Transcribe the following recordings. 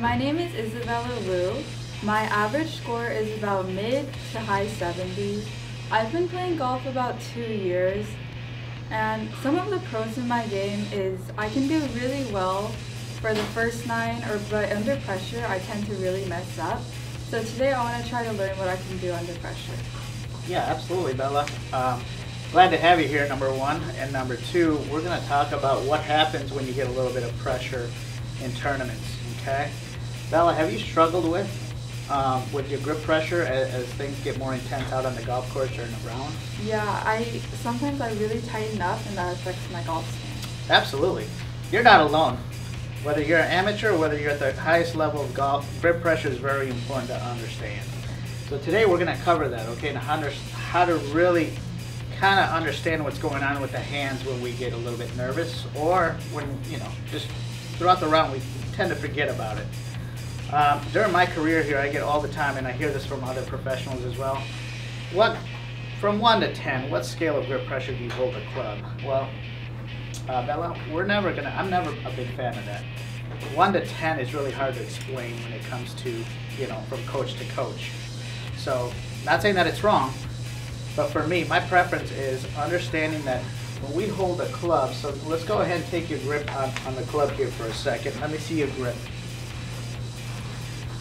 my name is Isabella Liu. My average score is about mid to high 70s. I've been playing golf about two years, and some of the pros in my game is I can do really well for the first nine, or but under pressure I tend to really mess up. So today I want to try to learn what I can do under pressure. Yeah, absolutely, Bella. Um, glad to have you here, number one. And number two, we're going to talk about what happens when you get a little bit of pressure in tournaments, okay? Bella, have you struggled with um, with your grip pressure as, as, things get more intense out on the golf course or in the round? Yeah, I sometimes I really tighten up and that affects my golf swing. Absolutely. You're not alone. Whether you're an amateur or whether you're at the highest level of golf, grip pressure is very important to understand. So today we're going to cover that, okay, and how, how to really kind of understand what's going on with the hands when we get a little bit nervous or when, you know, just throughout the round we tend to forget about it. Um, during my career here, I get all the time, and I hear this from other professionals as well. What, from one to ten, what scale of grip pressure do you hold a club? Well, uh, Bella, we're never gonna. I'm never a big fan of that. One to ten is really hard to explain when it comes to, you know, from coach to coach. So, not saying that it's wrong, but for me, my preference is understanding that when we hold a club. So let's go ahead and take your grip on, on the club here for a second. Let me see your grip.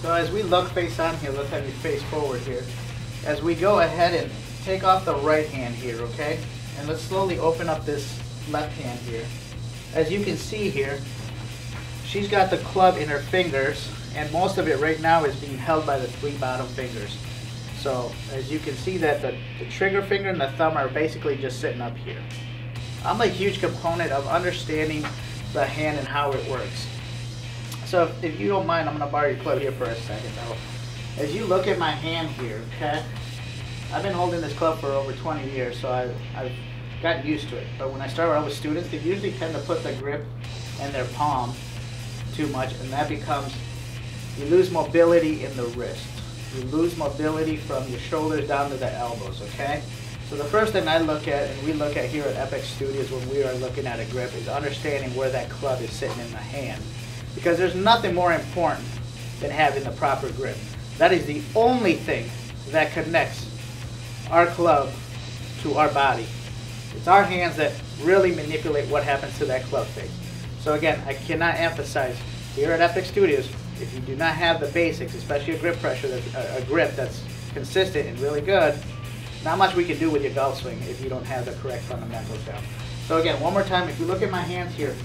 So as we look face on here, let's have you face forward here. As we go ahead and take off the right hand here, okay? And let's slowly open up this left hand here. As you can see here, she's got the club in her fingers, and most of it right now is being held by the three bottom fingers. So as you can see that the, the trigger finger and the thumb are basically just sitting up here. I'm a huge component of understanding the hand and how it works. So if, if you don't mind, I'm going to borrow your club here for a second. Though. As you look at my hand here, okay, I've been holding this club for over 20 years, so I, I've gotten used to it. But when I start out with students, they usually tend to put the grip in their palm too much, and that becomes, you lose mobility in the wrist. You lose mobility from your shoulders down to the elbows, okay? So the first thing I look at, and we look at here at Epic Studios when we are looking at a grip, is understanding where that club is sitting in the hand because there's nothing more important than having the proper grip. That is the only thing that connects our club to our body. It's our hands that really manipulate what happens to that club face. So again, I cannot emphasize here at Epic Studios, if you do not have the basics, especially a grip pressure, a grip that's consistent and really good, not much we can do with your golf swing if you don't have the correct fundamentals down. So again, one more time, if you look at my hands here,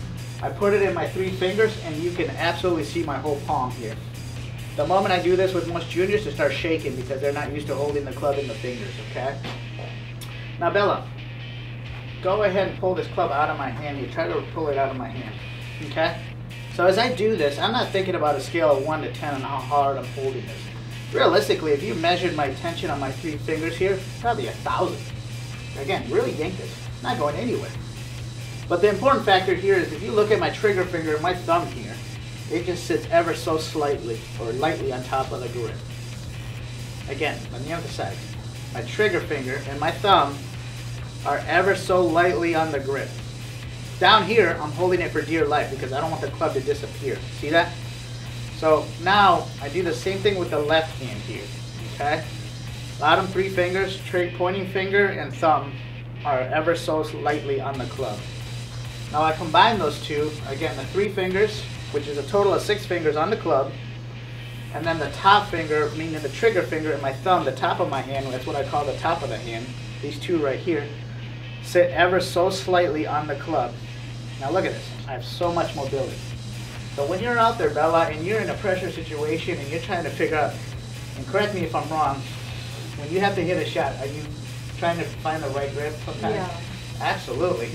I put it in my three fingers and you can absolutely see my whole palm here. The moment I do this with most juniors, they start shaking because they're not used to holding the club in the fingers, okay? Now Bella, go ahead and pull this club out of my hand. You try to pull it out of my hand, okay? So as I do this, I'm not thinking about a scale of 1 to 10 and how hard I'm holding this. Realistically, if you measured my tension on my three fingers here, probably a thousand. Again, really yank this. Not going anywhere. But the important factor here is if you look at my trigger finger my thumb here, it just sits ever so slightly or lightly on top of the grip. Again, let me emphasize, my trigger finger and my thumb are ever so lightly on the grip. Down here, I'm holding it for dear life because I don't want the club to disappear. See that? So now I do the same thing with the left hand here. Okay? Bottom three fingers, pointing finger and thumb are ever so lightly on the club. Now I combine those two, again the three fingers, which is a total of six fingers on the club, and then the top finger, meaning the trigger finger, and my thumb, the top of my hand, that's what I call the top of the hand, these two right here, sit ever so slightly on the club. Now look at this, I have so much mobility. So when you're out there, Bella, and you're in a pressure situation and you're trying to figure out, and correct me if I'm wrong, when you have to hit a shot, are you trying to find the right grip sometimes? Yeah. Absolutely.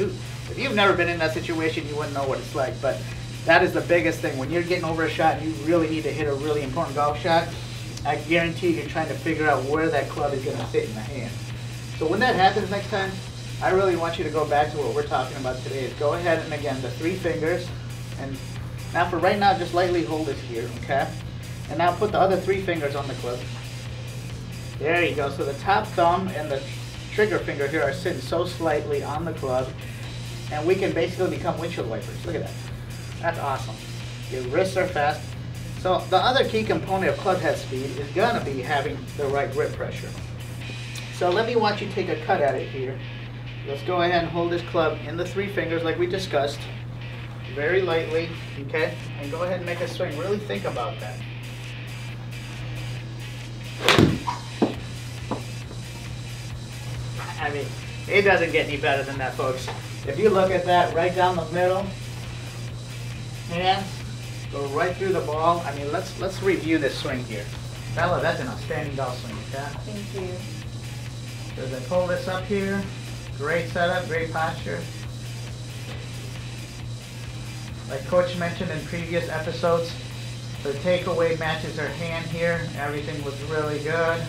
If you've never been in that situation, you wouldn't know what it's like. But that is the biggest thing. When you're getting over a shot you really need to hit a really important golf shot, I guarantee you're trying to figure out where that club is going to fit in the hand. So when that happens next time, I really want you to go back to what we're talking about today. Is go ahead and again the three fingers, and now for right now, just lightly hold it here, okay? And now put the other three fingers on the club. There you go. So the top thumb and the trigger finger here are sitting so slightly on the club and we can basically become windshield wipers. Look at that. That's awesome. Your wrists are fast. So the other key component of club head speed is gonna be having the right grip pressure. So let me watch you take a cut at it here. Let's go ahead and hold this club in the three fingers like we discussed. Very lightly, okay? And go ahead and make a swing. Really think about that. I mean, it doesn't get any better than that, folks. If you look at that right down the middle, hands go right through the ball. I mean, let's let's review this swing here. Bella, that's an outstanding golf swing, okay? Thank you. So as I pull this up here, great setup, great posture. Like Coach mentioned in previous episodes, the takeaway matches her hand here. Everything was really good.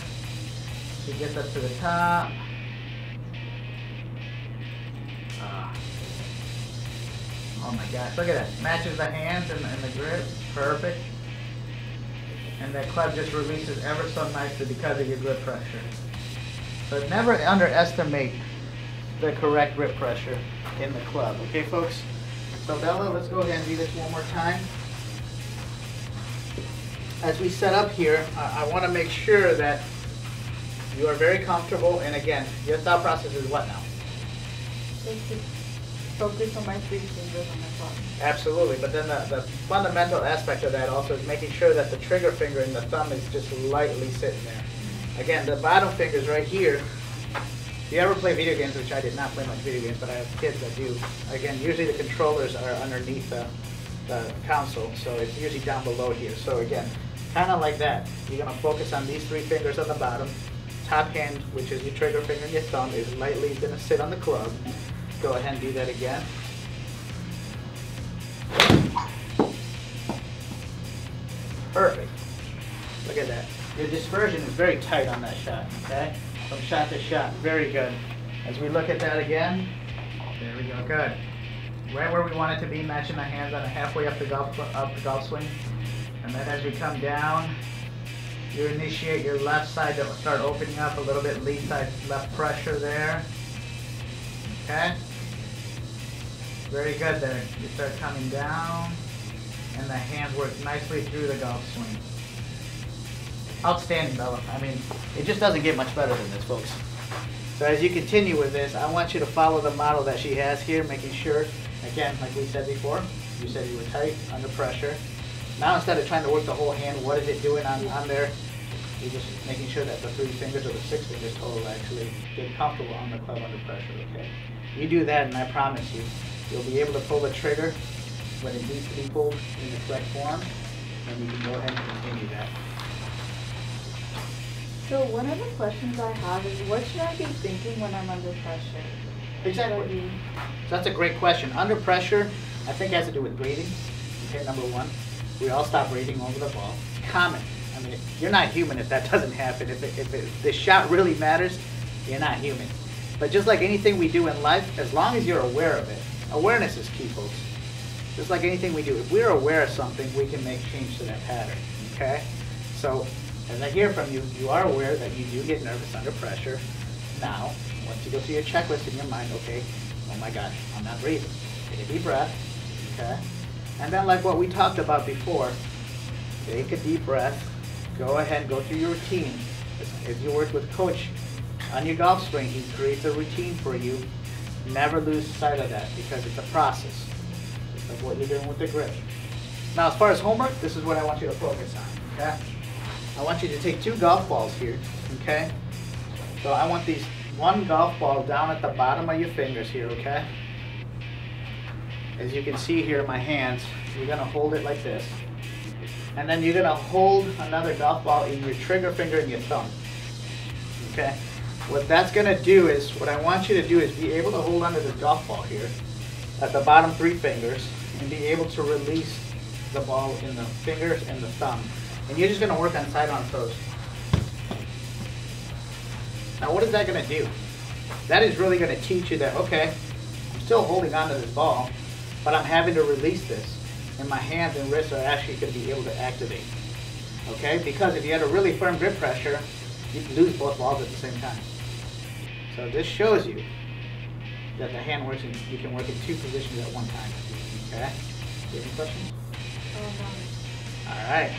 She gets up to the top. Oh my gosh, look at that. Matches the hands and, and the grip. Perfect. And that club just releases ever so nicely because of your grip pressure. So never underestimate the correct grip pressure in the club. Okay, folks? So Bella, let's go ahead and do this one more time. As we set up here, I, I want to make sure that you are very comfortable. And again, your thought process is what now? To focus on my three fingers on my club. Absolutely, but then the, the fundamental aspect of that also is making sure that the trigger finger and the thumb is just lightly sitting there. Again, the bottom finger's right here. If you ever play video games, which I did not play much video games, but I have kids that do. Again, usually the controllers are underneath the, the console, so it's usually down below here. So again, kind of like that. You're gonna focus on these three fingers on the bottom. Top hand, which is your trigger finger and your thumb, is lightly gonna sit on the club. Go ahead and do that again. Perfect. Look at that. Your dispersion is very tight on that shot, okay? From shot to shot, very good. As we look at that again, there we go, good. Right where we want it to be, matching the hands on it halfway up the golf, up the golf swing. And then as we come down, you initiate your left side to start opening up a little bit, lead side left pressure there. Okay? Very good there. You start coming down, and the hands work nicely through the golf swing. Outstanding, Bella. I mean, it just doesn't get much better than this, folks. So as you continue with this, I want you to follow the model that she has here, making sure, again, like we said before, you said you were tight, under pressure. Now instead of trying to work the whole hand, what is it doing on, on there? You're just making sure that the three fingers or the six fingers total actually get comfortable on the club under pressure, okay? You do that and I promise you, you'll be able to pull the trigger when it needs to be pulled in the correct form, and you can go ahead and continue that. So one of the questions I have is what should I be thinking when I'm under pressure? Exactly. Should I be- So that's a great question. Under pressure, I think it has to do with breathing. Okay, number one, we all stop breathing over the ball. It's common. I mean, you're not human if that doesn't happen. If, it, if it, the shot really matters, you're not human. But just like anything we do in life, as long as you're aware of it, awareness is key, folks. Just like anything we do, if we're aware of something, we can make change to that pattern. Okay? So, as I hear from you, you are aware that you do get nervous under pressure. Now, once you go through your checklist in your mind, okay, oh my gosh, I'm not breathing. Take a deep breath, okay? And then like what we talked about before, take a deep breath, go ahead go through your routine. If you work with coach on your golf swing, he creates a routine for you. Never lose sight of that because it's a process. Like what you're doing with the grip. Now, as far as homework, this is what I want you to focus on, okay? I want you to take two golf balls here, okay? So I want these one golf ball down at the bottom of your fingers here, okay? As you can see here in my hands, you're gonna hold it like this. And then you're gonna hold another golf ball in your trigger finger and your thumb. Okay? What that's gonna do is, what I want you to do is be able to hold onto the golf ball here at the bottom three fingers and be able to release the ball in the fingers and the thumb. And you're just gonna work on side on throws. Now what is that gonna do? That is really gonna teach you that, okay, I'm still holding onto this ball, but I'm having to release this. And my hands and wrists are actually gonna be able to activate. Okay, because if you had a really firm grip pressure, you lose both balls at the same time. So this shows you that the hand works in, you can work in two positions at one time. Okay? Do you have any questions? Oh, no. All right.